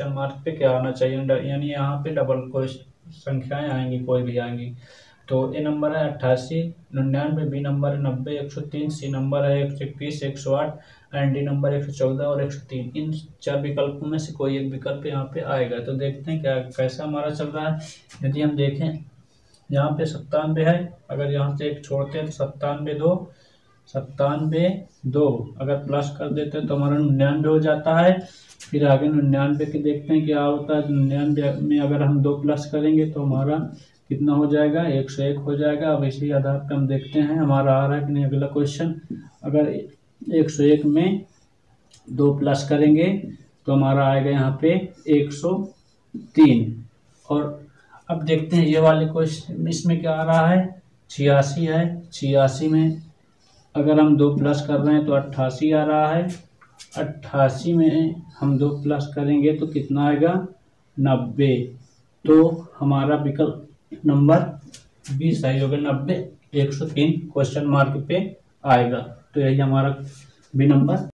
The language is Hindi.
क्वेश्चन मार्क पे क्या आना चाहिए? यानी यहाँ पे डबल क्वेश्चन संख्याएँ आएँगी, कोई भी आएँगी। तो ए नंबर है अट्ठासी, निन्यानवे बी नंबर है नब्बे, एक सौ तीन सी नंबर है एक सौ इक्कीस, एक सौ आठ एंड डी नंबर एक सौ चौदह और एक सौ तीन। इन चार विकल्पों में से कोई एक विकल्प यहाँ पे आएगा। तो देखते हैं क्या, कैसा हमारा चल रहा है। यदि हम देखें, यहाँ पे सत्तानवे है, अगर यहाँ से एक छोड़ते हैं तो सत्तानवे दो सत्तानवे दो। अगर प्लस कर देते हैं तो हमारा निन्यानवे हो जाता है। फिर आगे निन्यानवे के देखते हैं क्या होता है। निन्यानवे में अगर हम दो प्लस करेंगे तो हमारा कितना हो जाएगा? एक सौ एक हो जाएगा। अब इसी आधार पर हम देखते हैं, हमारा आ रहा है कि नहीं अगला क्वेश्चन अगर एक सौ एक में दो प्लस करेंगे तो हमारा आएगा यहाँ पे एक सौ तीन। और अब देखते हैं ये वाले क्वेश्चन इसमें क्या आ रहा है? छियासी है। छियासी में अगर हम दो प्लस कर रहे हैं तो अट्ठासी आ रहा है। अट्ठासी में हम दो प्लस करेंगे तो कितना आएगा? नब्बे। तो हमारा विकल्प नंबर बी सही होगा नब्बे, एक सौ तीन क्वेश्चन मार्क पे आएगा। तो यही हमारा बी नंबर